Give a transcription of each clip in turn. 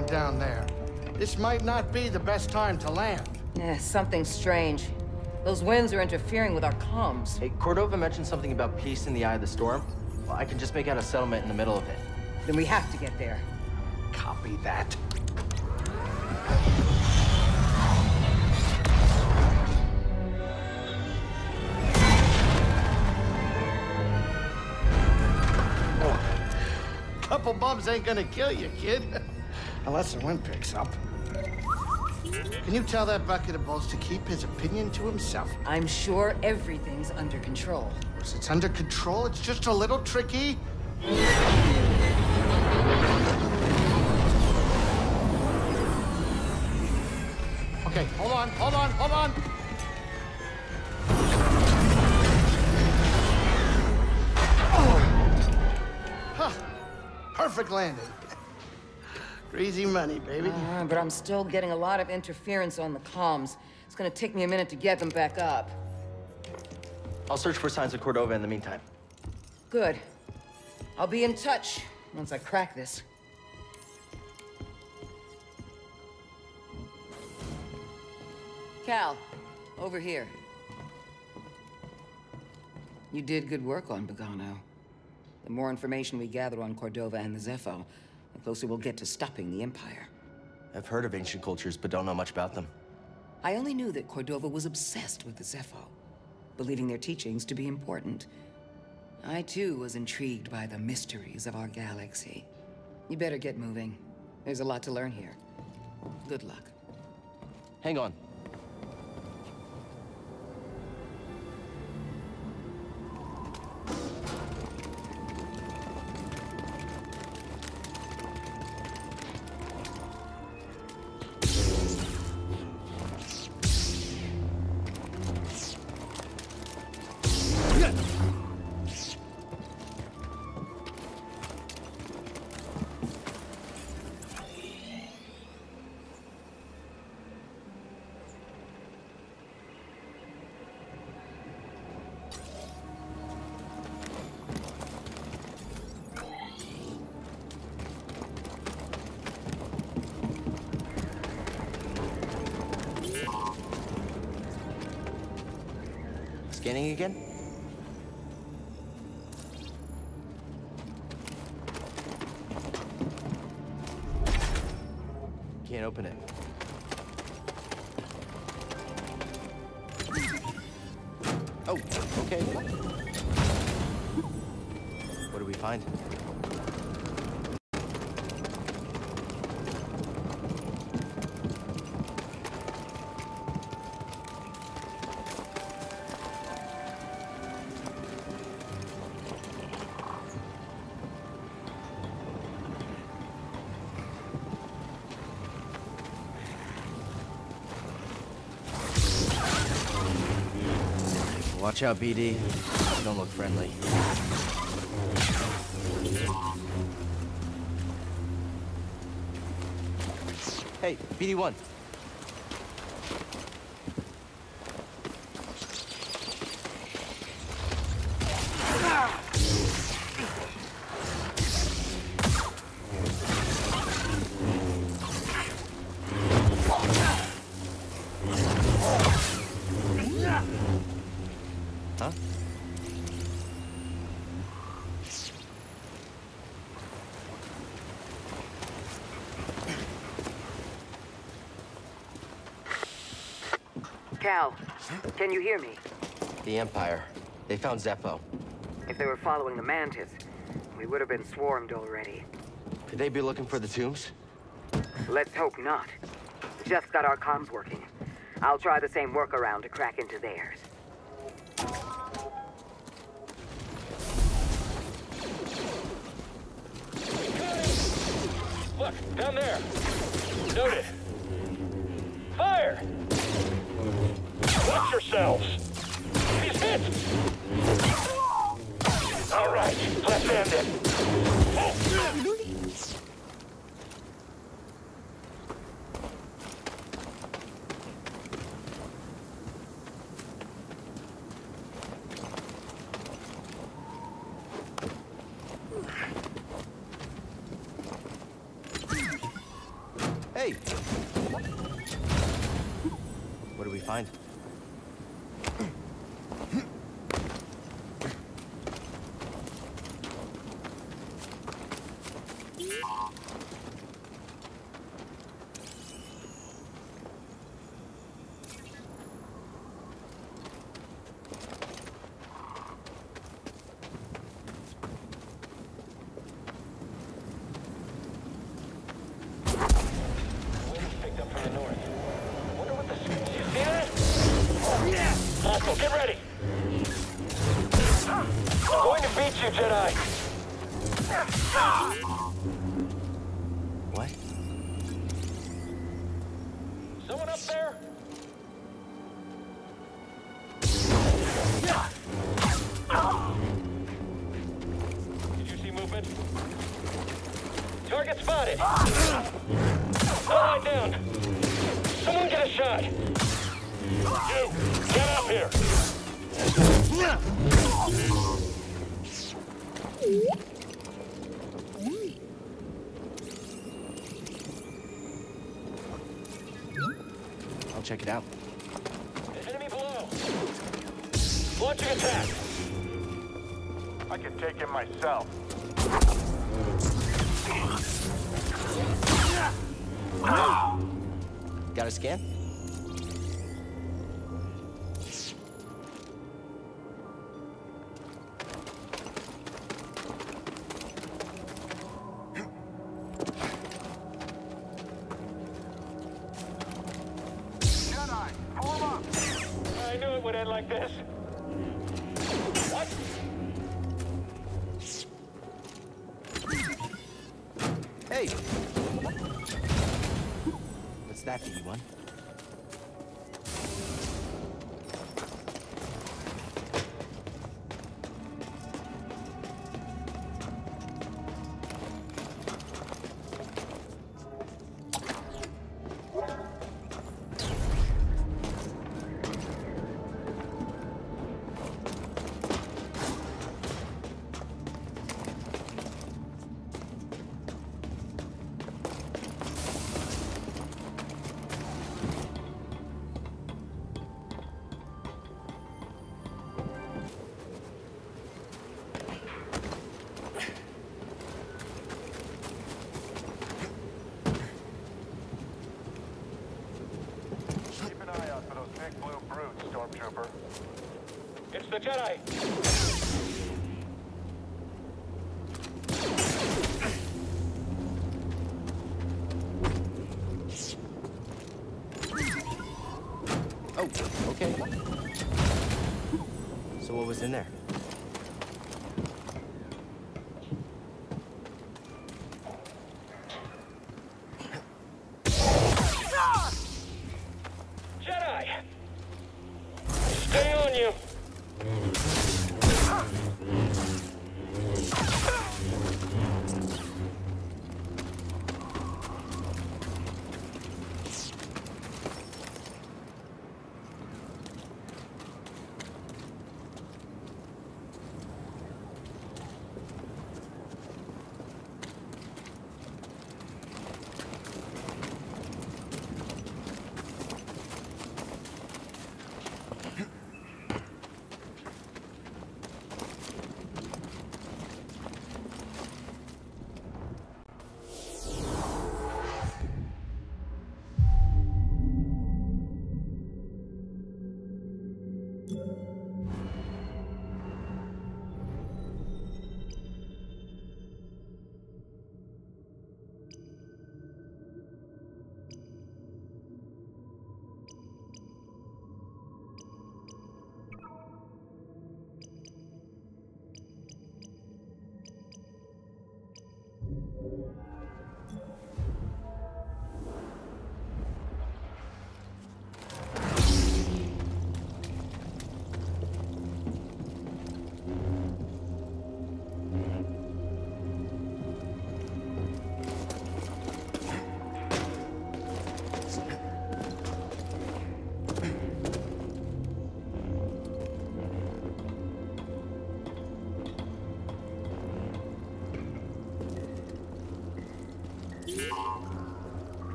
going down there. This might not be the best time to land. Yeah, something strange. Those winds are interfering with our comms. Hey, Cordova mentioned something about peace in the eye of the storm. Well, I can just make out a settlement in the middle of it. Then we have to get there. Copy that. Oh, couple bumps ain't gonna kill you, kid. Unless the wind picks up. Can you tell that bucket of balls to keep his opinion to himself? I'm sure everything's under control. Once it's under control, it's just a little tricky. Okay, hold on, hold on, hold on. Oh. Huh. Perfect landing. Greasy money, baby. Uh, but I'm still getting a lot of interference on the comms. It's gonna take me a minute to get them back up. I'll search for signs of Cordova in the meantime. Good. I'll be in touch once I crack this. Cal, over here. You did good work on Bogano. The more information we gather on Cordova and the Zeffo, the closer we'll get to stopping the Empire. I've heard of ancient cultures, but don't know much about them. I only knew that Cordova was obsessed with the Zeffo, believing their teachings to be important. I too was intrigued by the mysteries of our galaxy. You better get moving. There's a lot to learn here. Good luck. Hang on. Scanning again? Watch out, BD. You don't look friendly. Hey, BD1. Can you hear me? The Empire. They found Zeffo. If they were following the Mantis, we would have been swarmed already. Could they be looking for the tombs? Let's hope not. Just got our comms working. I'll try the same workaround to crack into theirs. Look, down there. Noted. Fire! Watch yourselves! He's hit! Alright, let's end it! Hey! What do we find? Target! All right, down! Someone get a shot! You! Get up here! I'll check it out. Enemy below! Launching attack! I can take him myself. Got a scan? Jedi, pull him up! I knew it would end like this. Jedi!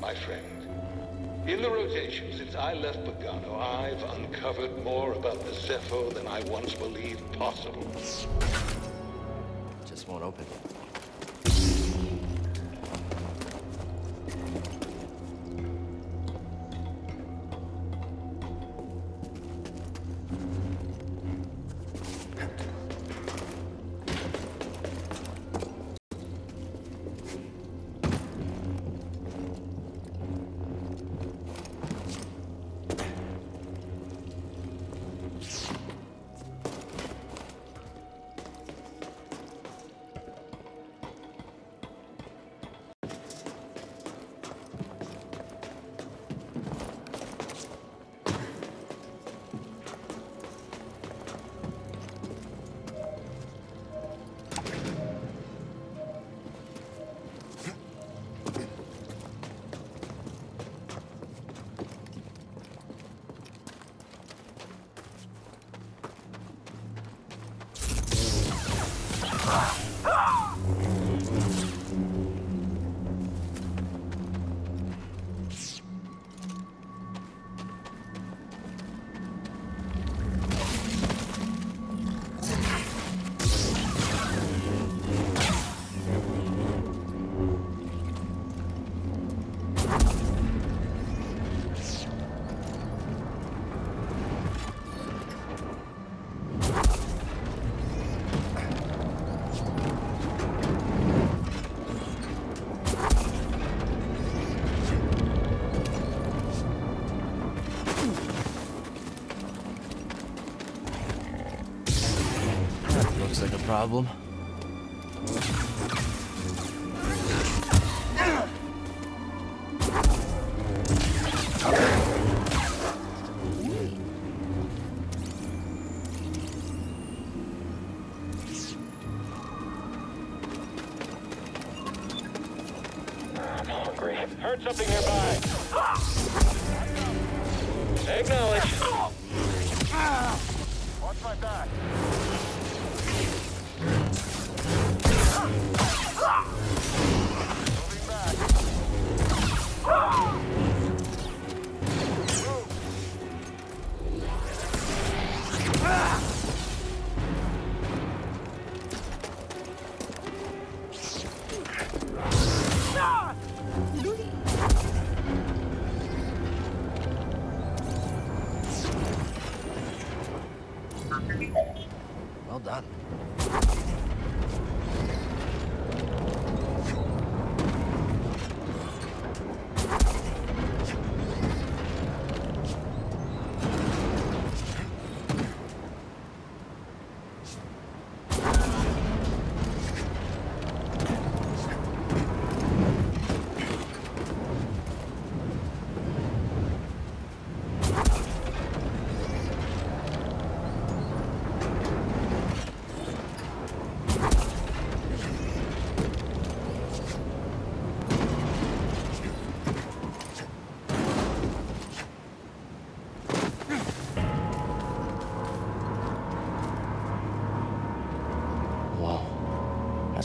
My friend. In the rotation since I left Bogano, I've uncovered more about the Zeffo than I once believed possible. Just won't open. Problem. Well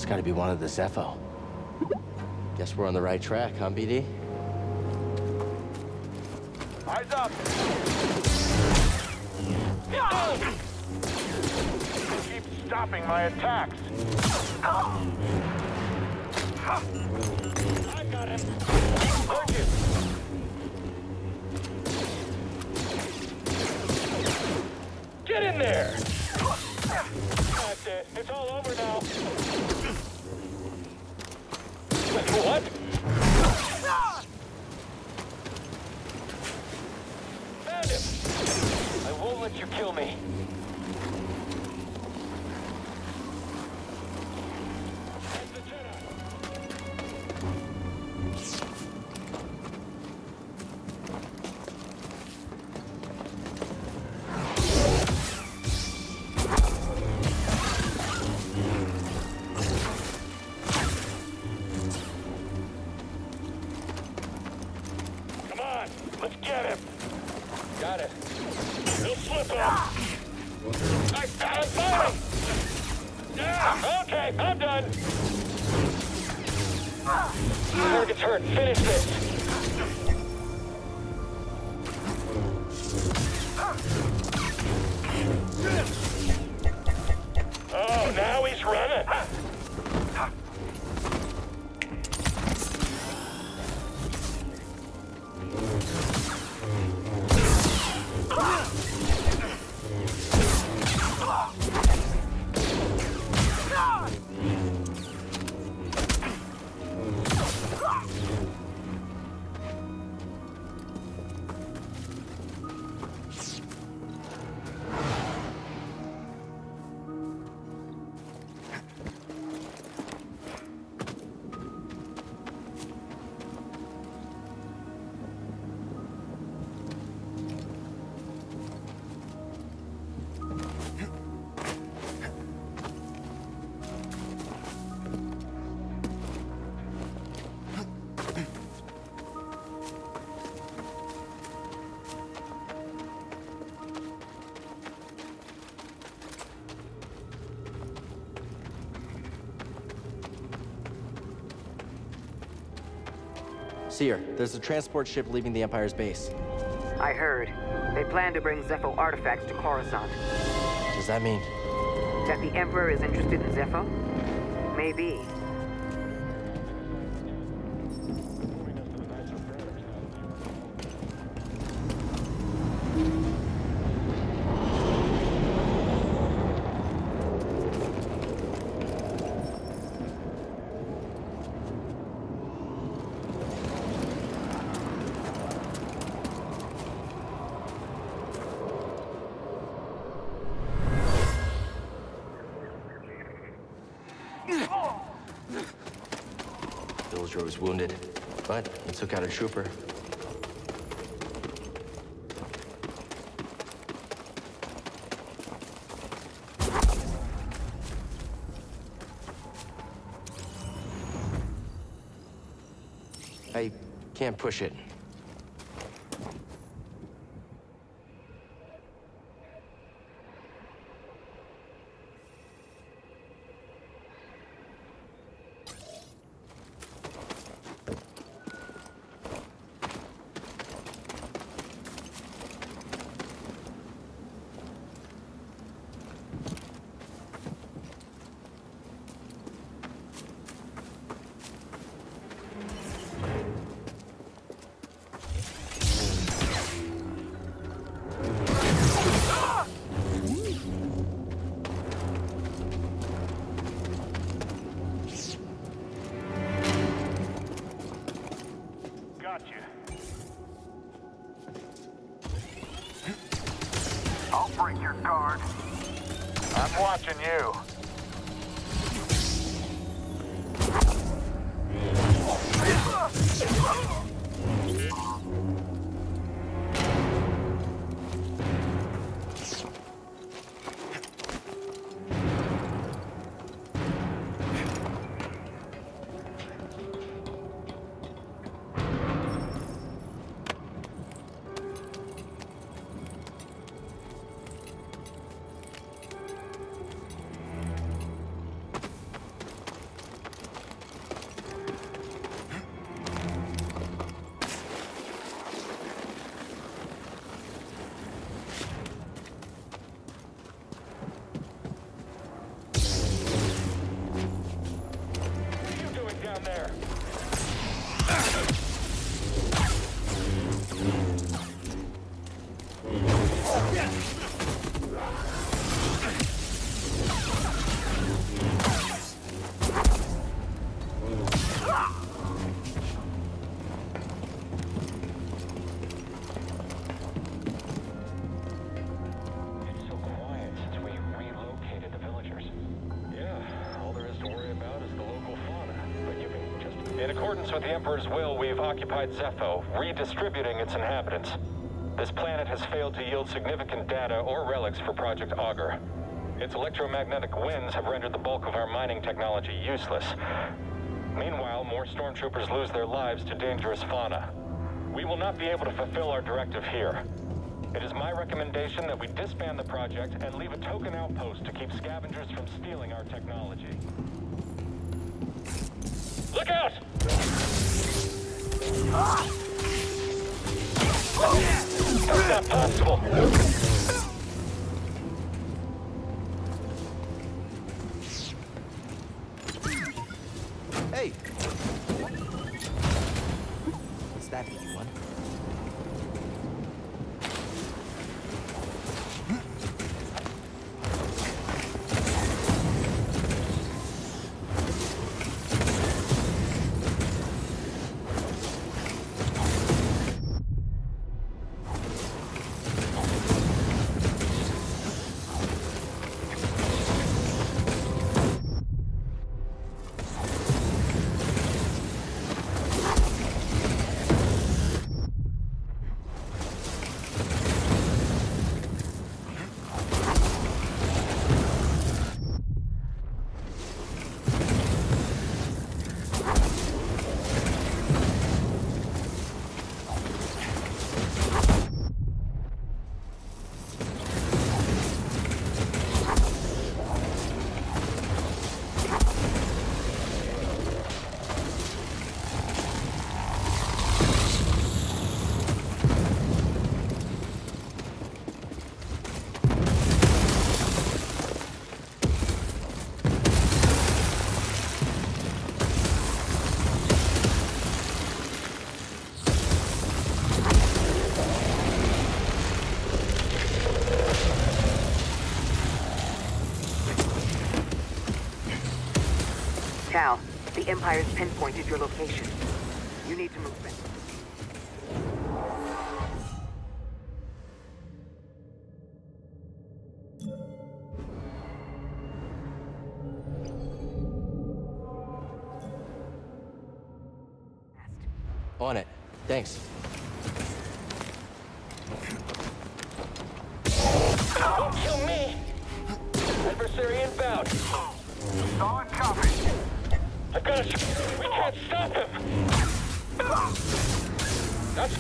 That's gotta be one of the Zeffo. Guess we're on the right track, huh, BD? Eyes up. Keep stopping my attacks. I got him. Get in there. Let you kill me. Cere, there's a transport ship leaving the Empire's base. I heard. They plan to bring Zeffo artifacts to Coruscant. Does that mean? That the Emperor is interested in Zeffo? Maybe. Villager was wounded, but he took out a trooper. I can't push it. I'm you. Accordance with the Emperor's will, we've occupied Zeffo, redistributing its inhabitants. This planet has failed to yield significant data or relics for Project Augur. Its electromagnetic winds have rendered the bulk of our mining technology useless. Meanwhile, more stormtroopers lose their lives to dangerous fauna. We will not be able to fulfill our directive here. It is my recommendation that we disband the project and leave a token outpost to keep scavengers from stealing our technology. Look out! Not possible. Empire's pinpointed your location. You need to move back. On it. Thanks. Don't kill me! Adversary inbound. I gotta... We can't stop him! That's...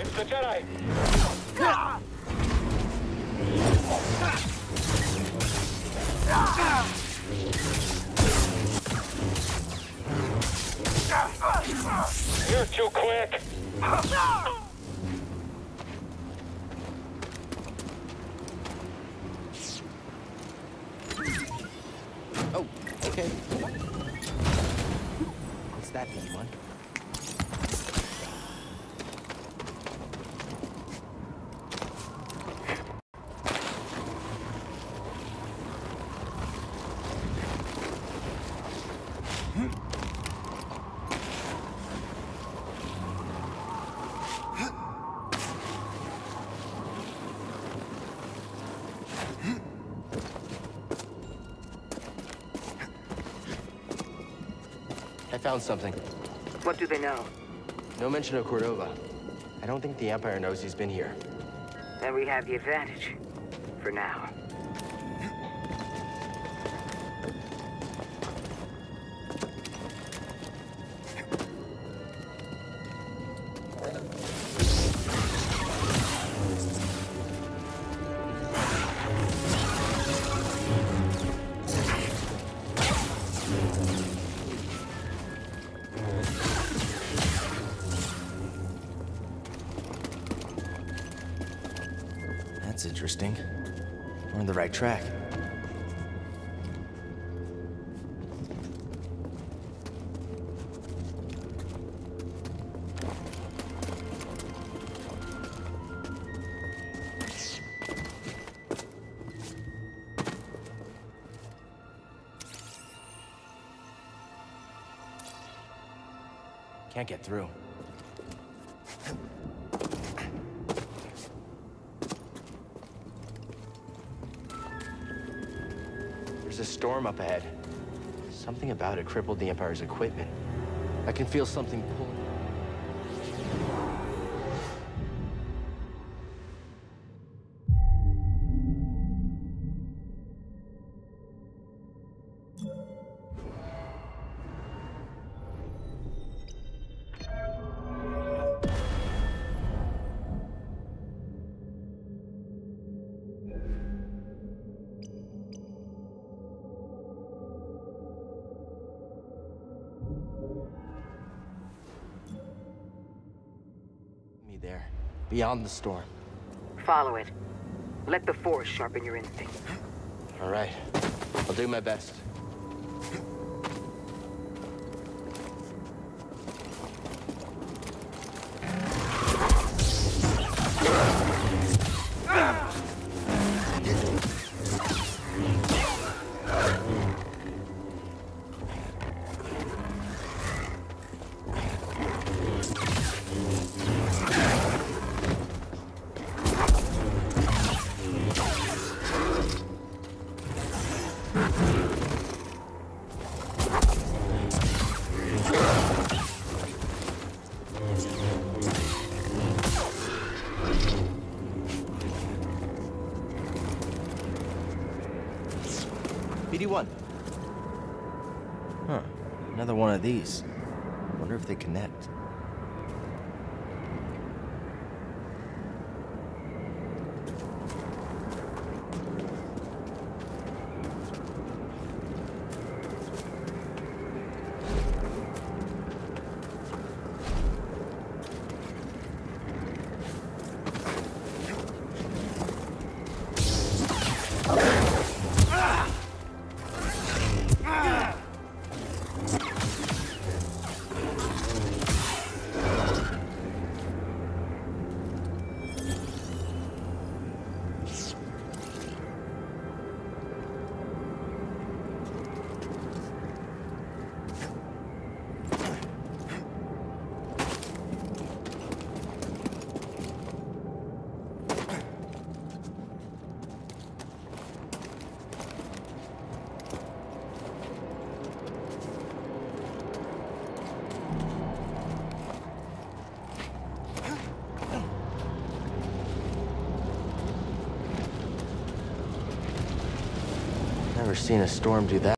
It's the Jedi! You're too quick! That, BD-1? Found something. What do they know? No mention of Cordova. I don't think the Empire knows he's been here. Then we have the advantage. For now. That's interesting. We're on the right track. Can't get through. Storm up ahead. Something about it crippled the Empire's equipment. I can feel something pulling. Beyond the storm. Follow it. Let the Force sharpen your instincts. All right. I'll do my best. One of these. Wonder if they connect. Seen a storm do that.